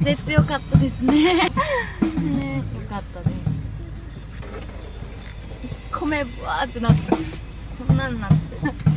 絶強かったですね。ねかったです。米ぶわーってなってこんなんなって。